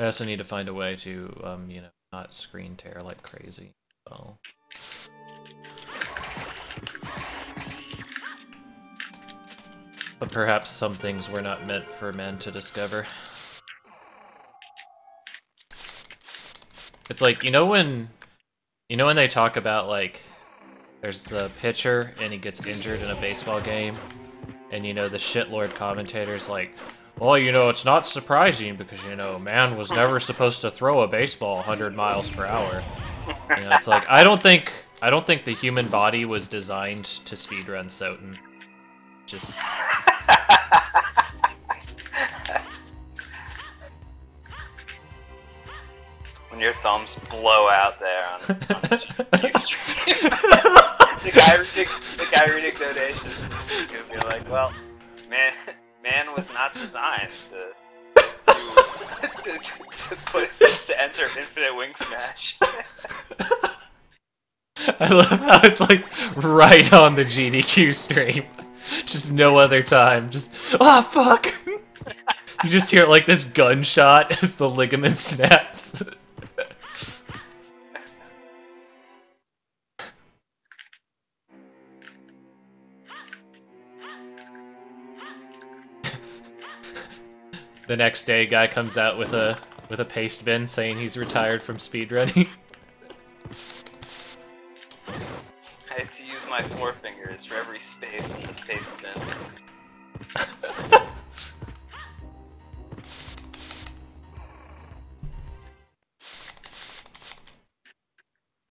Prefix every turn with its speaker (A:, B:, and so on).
A: I also need to find a way to, um, you know, not screen tear like crazy. So. But perhaps some things were not meant for men to discover. It's like, you know when... You know when they talk about, like... There's the pitcher, and he gets injured in a baseball game, and you know, the shitlord commentator's like, well, you know, it's not surprising because, you know, man was never supposed to throw a baseball 100 miles per hour. You know, it's like, I don't think, I don't think the human body was designed to speedrun SotN. Just...
B: when your thumbs blow out there on, on the stream. the guy reading the guy reading donations is gonna be like, well, man, man was not designed to to, to, to put to enter infinite wing smash.
A: I love how it's like right on the GDQ stream. Just no other time. Just ah oh, fuck. You just hear like this gunshot as the ligament snaps. the next day, guy comes out with a with a Pastebin saying he's retired from speedrunning.
B: I had to use my four fingers for every space in this paste bin.